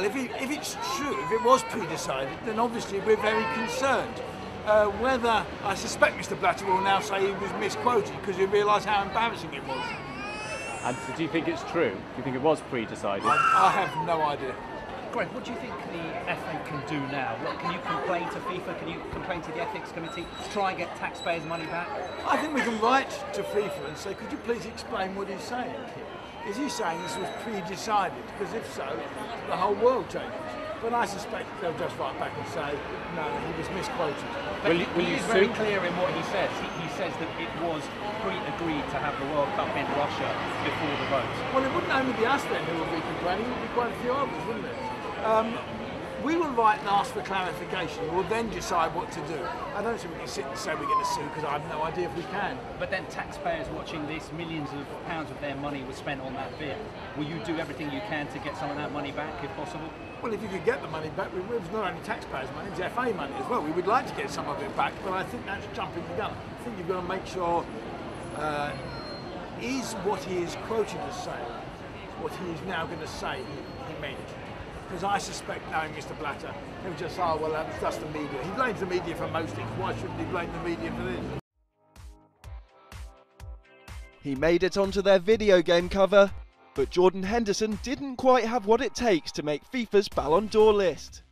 Well, if, it, if it's true, if it was pre-decided, then obviously we're very concerned. Uh, whether I suspect Mr. Blatter will now say he was misquoted because he realised how embarrassing it was. And so do you think it's true? Do you think it was pre-decided? I, I have no idea. Greg, what do you think the FA can do now? What, can you complain to FIFA? Can you complain to the ethics committee to try and get taxpayers' money back? I think we can write to FIFA and say, could you please explain what he's saying Is he saying this was pre-decided? Because if so, the whole world changes. But I suspect they'll just write back and say, no, he was misquoted. But Will he, you- will he you is very clear in what he says. He, he says that it was pre-agreed to have the World Cup in Russia before the vote. Well, it wouldn't only be us then who would be complaining, it would be quite a few others, wouldn't it? Um, we will write and ask for clarification. We'll then decide what to do. I don't think we can sit and say we're going to sue because I have no idea if we can. But then taxpayers watching this, millions of pounds of their money was spent on that bid. Will you do everything you can to get some of that money back if possible? Well, if you could get the money back, we- it's not only taxpayers' money, it's FA money as well. We would like to get some of it back, but I think that's jumping the gun. I think you've got to make sure uh, is what he is quoted as saying what he is now going to say he meant. Because I suspect, knowing Mr. Blatter, he'll just say, oh, well, that was just the media. He blames the media for most things. Why shouldn't he blame the media for this? He made it onto their video game cover, but Jordan Henderson didn't quite have what it takes to make FIFA's Ballon d'Or list.